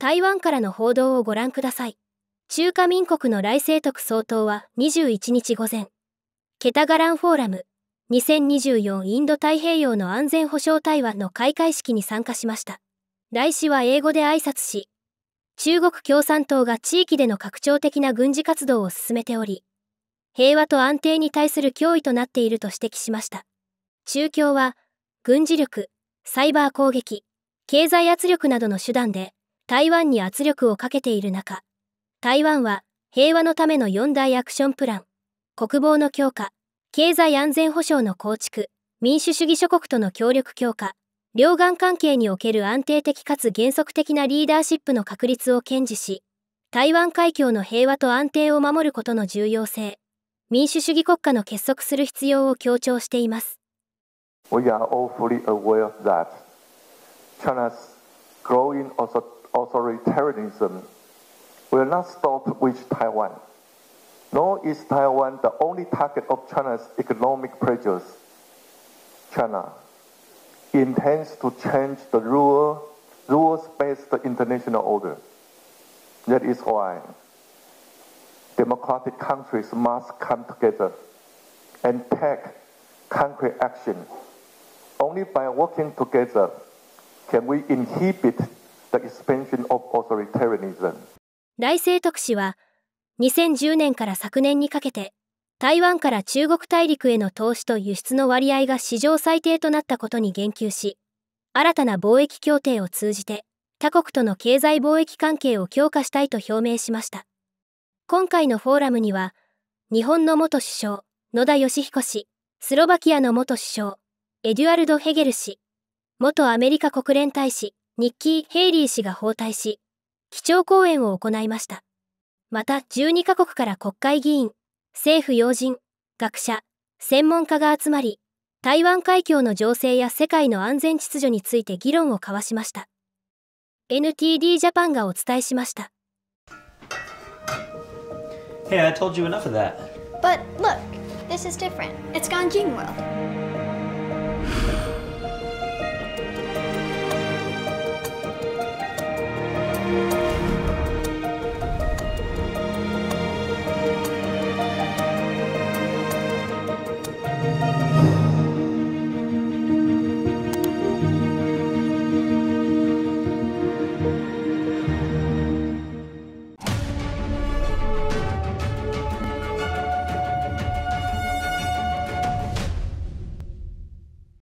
台湾からの報道をご覧ください。中華民国の来清徳総統は21日午前、ケタガランフォーラム2024インド太平洋の安全保障対話の開会式に参加しました。来氏は英語で挨拶し、中国共産党が地域での拡張的な軍事活動を進めており、平和と安定に対する脅威となっていると指摘しました。中共は、軍事力、サイバー攻撃、経済圧力などの手段で台湾に圧力をかけている中、台湾は平和のための四大アクションプラン、国防の強化、経済安全保障の構築、民主主義諸国との協力強化、両岸関係における安定的かつ原則的なリーダーシップの確立を堅持し、台湾海峡の平和と安定を守ることの重要性、民主主義国家の結束する必要を強調しています。We are all fully aware that China's growing authoritarianism will not stop with Taiwan, nor is Taiwan the only target of China's economic pressures. China intends to change the rule, rules-based international order. That is why democratic countries must come together and take concrete action. Only by working together can we inhibit the expansion of authoritarianism. 来清徳氏は2010年から昨年にかけて台湾から中国大陸への投資と輸出の割合が史上最低となったことに言及し、新たな貿易協定を通じて他国との経済貿易関係を強化したいと表明しました。今回のフォーラムには、日本の元首相、野田義彦氏、スロバキアの元首相、エデュアルド・ヘゲル氏、元アメリカ国連大使、ニッキー・ヘイリー氏が訪台し、基調講演を行いました。また12カ国から国会議員、政府要人、学者、専門家が集まり、台湾海峡の情勢や世界の安全秩序について議論を交わしました。NTD ジャパンがお伝えしました。Hey, I told you enough of that. But look, this is different. It's Ganjing World.